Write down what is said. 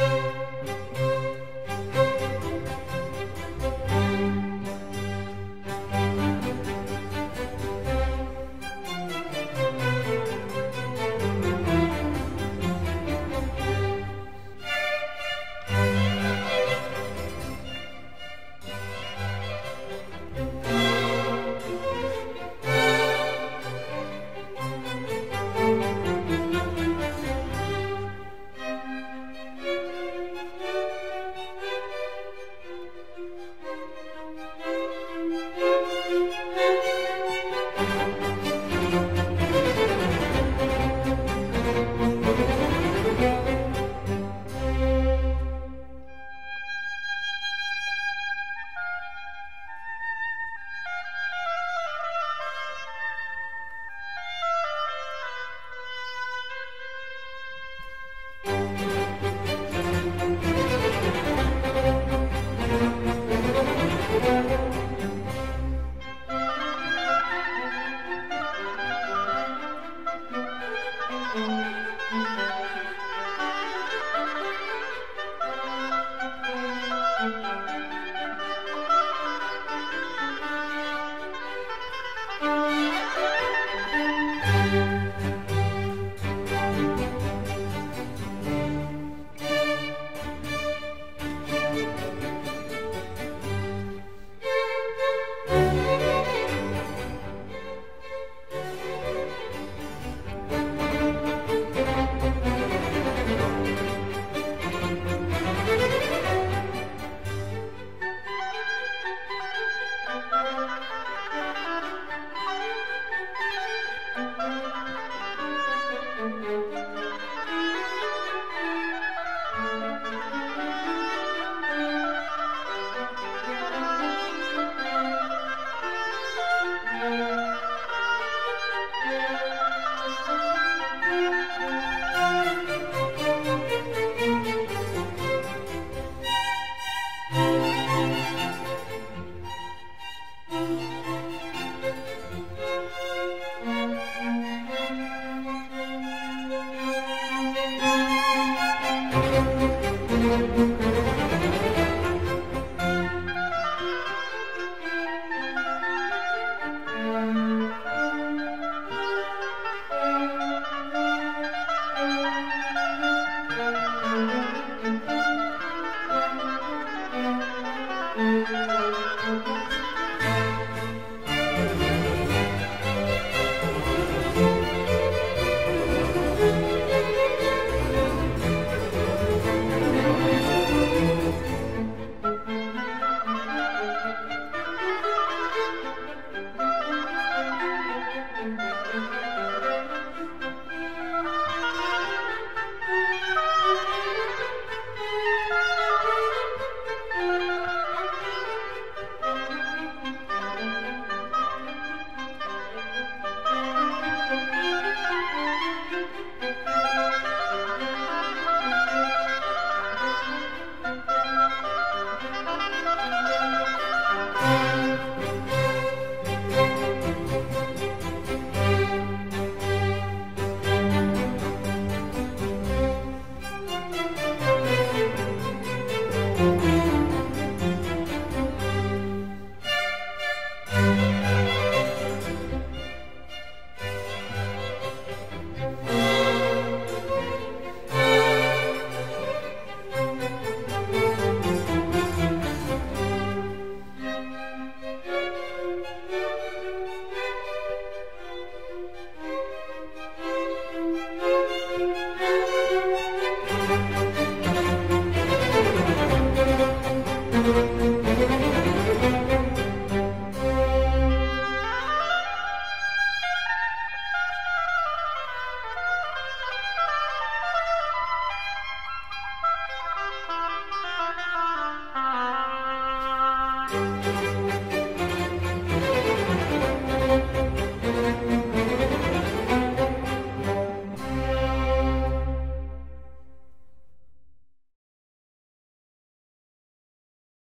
Bye. Música